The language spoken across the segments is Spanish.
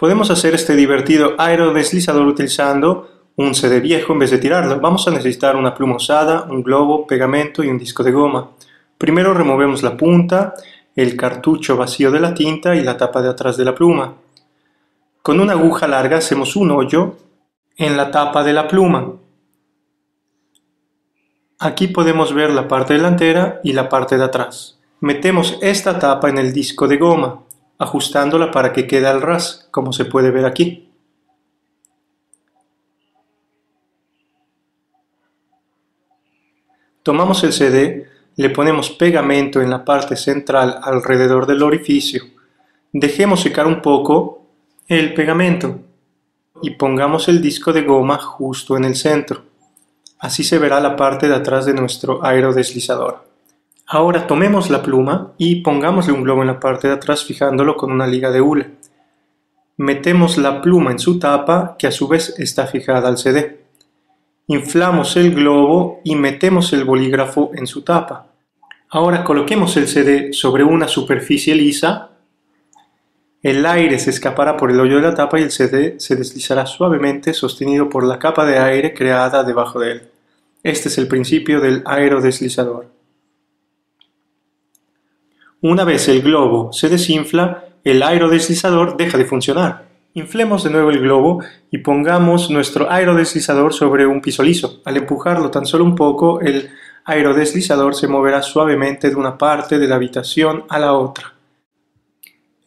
Podemos hacer este divertido aerodeslizador utilizando un CD viejo en vez de tirarlo. Vamos a necesitar una pluma usada, un globo, pegamento y un disco de goma. Primero removemos la punta, el cartucho vacío de la tinta y la tapa de atrás de la pluma. Con una aguja larga hacemos un hoyo en la tapa de la pluma. Aquí podemos ver la parte delantera y la parte de atrás. Metemos esta tapa en el disco de goma ajustándola para que quede al ras, como se puede ver aquí. Tomamos el CD, le ponemos pegamento en la parte central alrededor del orificio, dejemos secar un poco el pegamento y pongamos el disco de goma justo en el centro. Así se verá la parte de atrás de nuestro aerodeslizador. Ahora tomemos la pluma y pongámosle un globo en la parte de atrás fijándolo con una liga de hule. Metemos la pluma en su tapa que a su vez está fijada al CD. Inflamos el globo y metemos el bolígrafo en su tapa. Ahora coloquemos el CD sobre una superficie lisa. El aire se escapará por el hoyo de la tapa y el CD se deslizará suavemente sostenido por la capa de aire creada debajo de él. Este es el principio del aerodeslizador. Una vez el globo se desinfla, el aerodeslizador deja de funcionar. Inflemos de nuevo el globo y pongamos nuestro aerodeslizador sobre un piso liso. Al empujarlo tan solo un poco, el aerodeslizador se moverá suavemente de una parte de la habitación a la otra.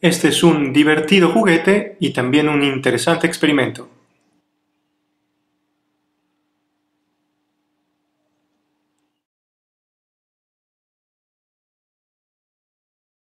Este es un divertido juguete y también un interesante experimento.